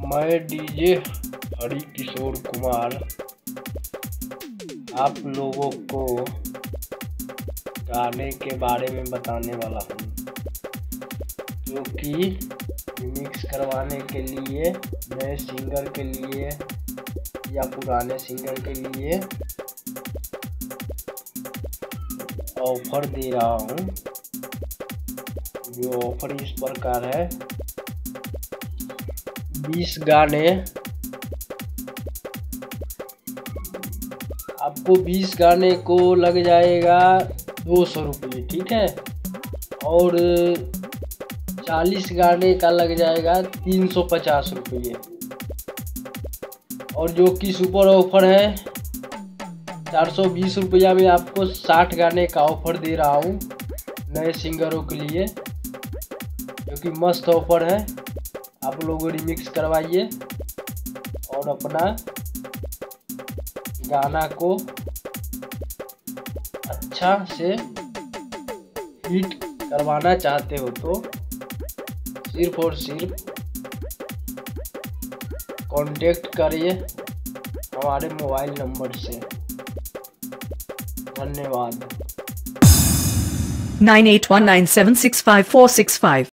मैं डीजे हरि किशोर कुमार। आप लोगों को गाने के बारे में बताने वाला हूँ, जो कि मिक्स करवाने के लिए, नए सिंगर के लिए या पुराने सिंगर के लिए ऑफ़र दे रहा हूँ। जो ऑफ़र इस प्रकार है बीस गाने। आपको बीस गाने को लग जाएगा दो सौ रुपये, ठीक है? और चालीस गाने का लग जाएगा तीन सौ पचास रुपये। और जो कि सुपर ऑफ़र है, चार सौ बीस रुपया में आपको साठ गाने का ऑफ़र दे रहा हूँ नए सिंगरों के लिए, जो कि मस्त ऑफ़र है। आप लोग रिमिक्स करवाइए और अपना गाना को अच्छा से हिट करवाना चाहते हो तो सिर्फ़ और सिर्फ़ कांटेक्ट करिए हमारे मोबाइल नंबर से धन्यवाद nine eight one nine seven six five four six five.